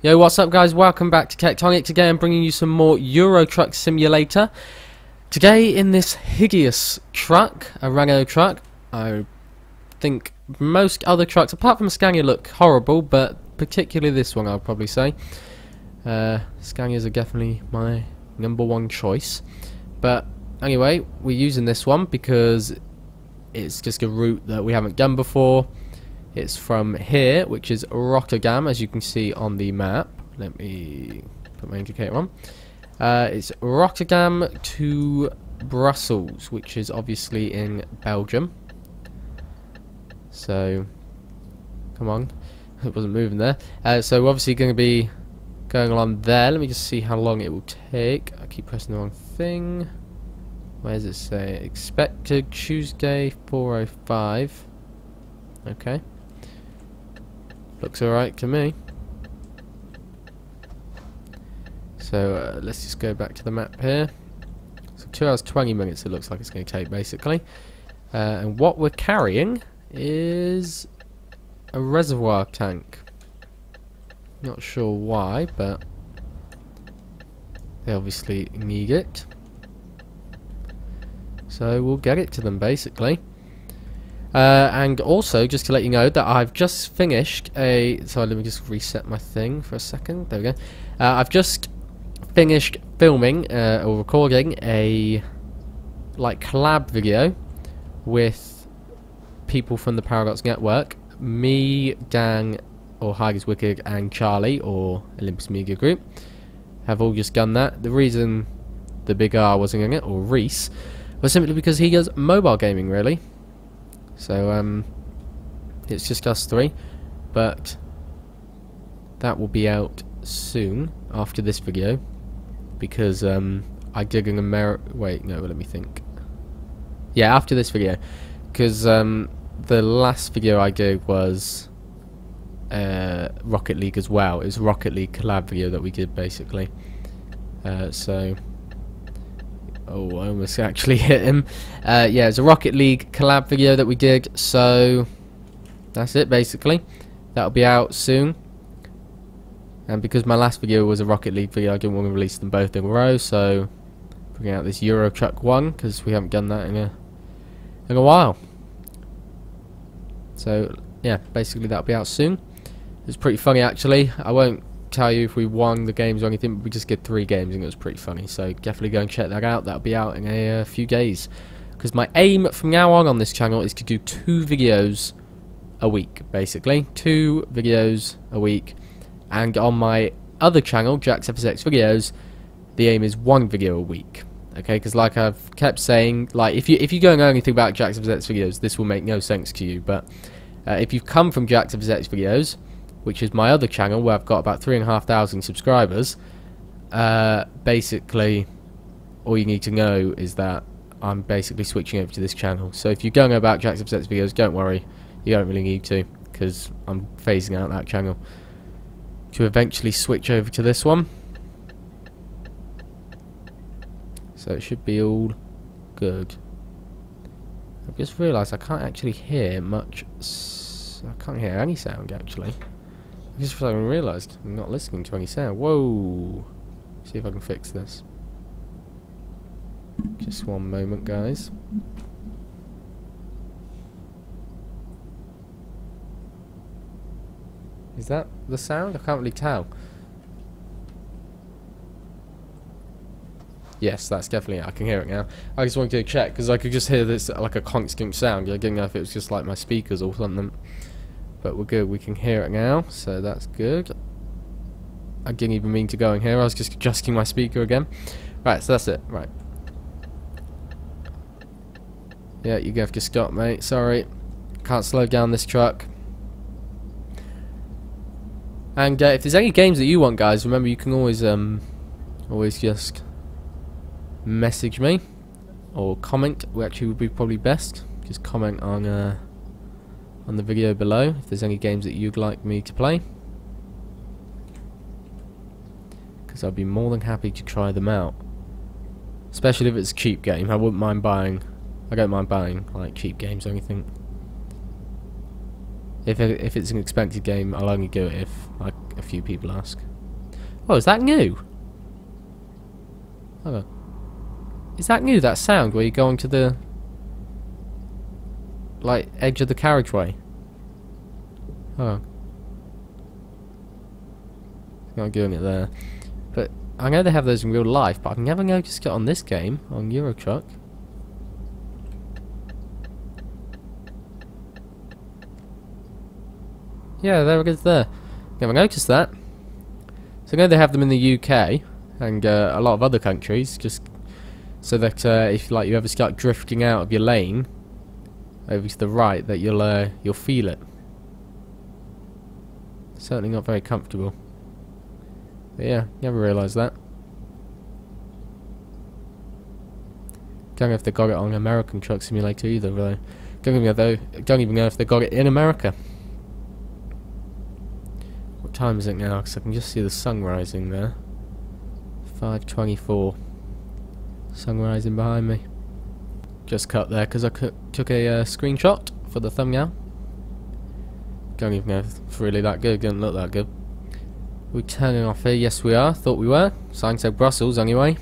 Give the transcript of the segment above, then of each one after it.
Yo, what's up guys? Welcome back to Tectonic. Today I'm bringing you some more Euro Truck Simulator. Today in this hideous truck, a Renault truck. I think most other trucks, apart from Scania, look horrible, but particularly this one I'll probably say. Uh, Scanias are definitely my number one choice. But anyway, we're using this one because it's just a route that we haven't done before. It's from here, which is Rotterdam, as you can see on the map. Let me put my indicator on. Uh, it's Rotterdam to Brussels, which is obviously in Belgium. So, come on. It wasn't moving there. Uh, so we're obviously going to be going along there. Let me just see how long it will take. I keep pressing the wrong thing. Where does it say? Expected Tuesday 405. Okay. Looks alright to me. So uh, let's just go back to the map here. So 2 hours 20 minutes it looks like it's going to take basically. Uh, and what we're carrying is a reservoir tank. Not sure why, but they obviously need it. So we'll get it to them basically. Uh, and also, just to let you know that I've just finished a... Sorry, let me just reset my thing for a second. There we go. Uh, I've just finished filming uh, or recording a like collab video with people from the Paradox Network. Me, Dan, or Hygie's Wicked, and Charlie, or Olympus Media Group, have all just done that. The reason the big R wasn't in it, or Reese, was simply because he does mobile gaming, really. So, um, it's just us three, but that will be out soon after this video because um, I did an Amer. Wait, no, let me think. Yeah, after this video, because um, the last video I did was uh, Rocket League as well. It was Rocket League collab video that we did basically. Uh, so Oh, I almost actually hit him. Uh, yeah, it's a Rocket League collab video that we did, so that's it basically. That'll be out soon. And because my last video was a Rocket League video, I didn't want to release them both in a row, so bringing out this Euro Truck one because we haven't done that in a in a while. So yeah, basically that'll be out soon. It's pretty funny actually. I won't tell you if we won the games or anything, but we just get three games and it was pretty funny. So definitely go and check that out. That'll be out in a uh, few days. Because my aim from now on on this channel is to do two videos a week, basically. Two videos a week. And on my other channel, Jack's FSX Videos, the aim is one video a week. Okay, because like I've kept saying, like if you if you don't know anything about Jack's FSX Videos, this will make no sense to you. But uh, if you've come from Jack's FSX Videos, which is my other channel where I've got about three and a half thousand subscribers, uh, basically all you need to know is that I'm basically switching over to this channel. So if you're going about Jack's FSX videos, don't worry, you don't really need to, because I'm phasing out that channel to eventually switch over to this one. So it should be all good. I've just realised I can't actually hear much. I can't hear any sound actually. I just fucking realised I'm not listening to any sound. Whoa! See if I can fix this. Just one moment, guys. Is that the sound? I can't really tell. Yes, that's definitely it. I can hear it now. I just wanted to check because I could just hear this like a constant sound. I didn't know if it was just like my speakers or something. But we're good, we can hear it now, so that's good. I didn't even mean to go in here, I was just adjusting my speaker again. Right, so that's it, right. Yeah, you have to stop, mate, sorry. Can't slow down this truck. And uh, if there's any games that you want, guys, remember you can always, um, always just message me or comment, which actually would be probably best. Just comment on, uh, on the video below if there's any games that you'd like me to play. Because I'd be more than happy to try them out. Especially if it's a cheap game. I wouldn't mind buying... I don't mind buying like cheap games or anything. If, if it's an expensive game, I'll only do it if like a few people ask. Oh, is that new? Is that new, that sound, where you're going to the... Like, edge of the carriageway? Oh. Not doing it there. But, I know they have those in real life, but I've never noticed it on this game, on Euro Truck. Yeah, there it is there. Never noticed that. So I know they have them in the UK and uh, a lot of other countries, just so that uh, if like you ever start drifting out of your lane over to the right, that you'll uh, you'll feel it. Certainly not very comfortable. But yeah, you never realised that. Don't know if they got it on American Truck Simulator either, though. Don't even know, don't even know if they got it in America. What time is it now? Because I can just see the sun rising there. 5.24. Sun rising behind me. Just cut there because I took a uh, screenshot for the thumbnail. Don't even know if it's really that good. Doesn't look that good. We're turning off here. Yes, we are. Thought we were. Sign said Brussels anyway.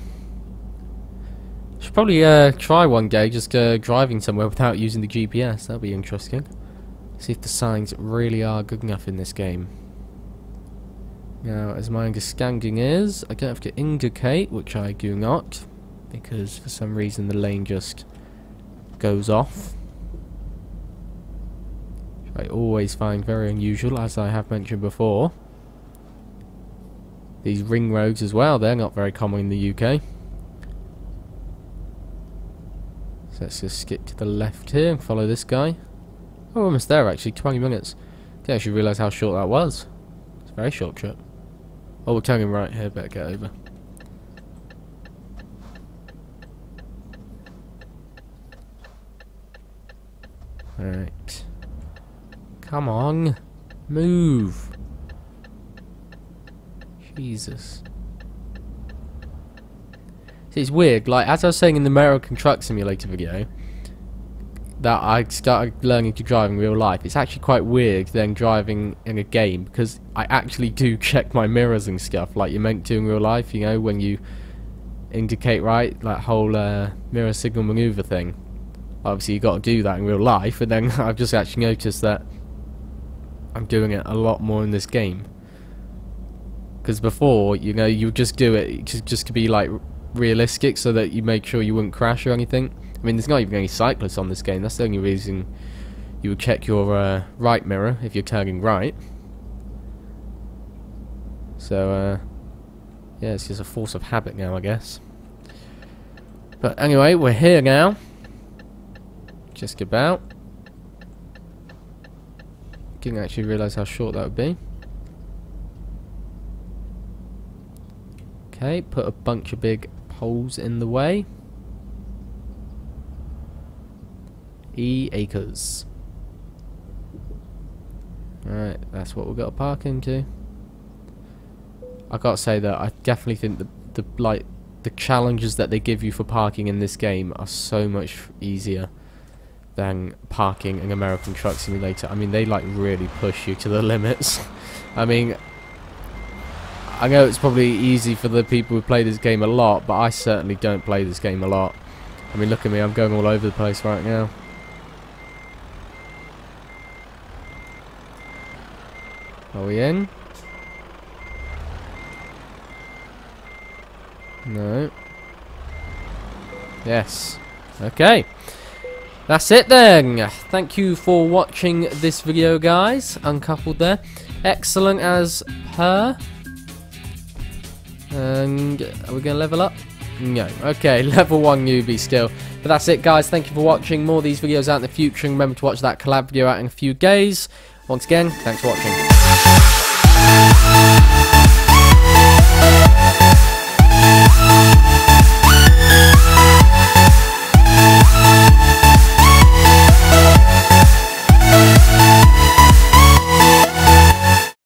Should probably uh, try one day just uh, driving somewhere without using the GPS. That'd be interesting. See if the signs really are good enough in this game. Now, as my understanding is, I don't have to indicate, which I do not, because for some reason the lane just goes off. I always find very unusual, as I have mentioned before. These ring roads as well, they're not very common in the UK. So let's just skip to the left here and follow this guy. Oh, almost there actually, 20 minutes. Didn't actually realise how short that was. It's a very short trip. Oh, we're turning right here, better get over. Alright. Come on. Move. Jesus. See, it's weird. Like, as I was saying in the American Truck Simulator video, that I started learning to drive in real life, it's actually quite weird then driving in a game because I actually do check my mirrors and stuff like you're meant to in real life, you know, when you indicate right, that whole uh, mirror signal maneuver thing. Obviously you've got to do that in real life, and then I've just actually noticed that I'm doing it a lot more in this game. Because before, you know, you just do it just, just to be like realistic so that you make sure you wouldn't crash or anything. I mean, there's not even any cyclists on this game. That's the only reason you would check your uh, right mirror if you're turning right. So, uh, yeah, it's just a force of habit now, I guess. But anyway, we're here now. Just about. Didn't actually realise how short that would be. Okay, put a bunch of big poles in the way. E acres. Alright, that's what we've got to park into. I gotta say that I definitely think the the like the challenges that they give you for parking in this game are so much easier than parking an American Truck Simulator. I mean, they like really push you to the limits. I mean, I know it's probably easy for the people who play this game a lot, but I certainly don't play this game a lot. I mean, look at me, I'm going all over the place right now. Are we in? No. Yes. Okay. That's it then. Thank you for watching this video, guys. Uncoupled there. Excellent as per. And are we going to level up? No. Okay, level 1 newbie still. But that's it, guys. Thank you for watching. More of these videos out in the future. And remember to watch that collab video out in a few days. Once again, thanks for watching.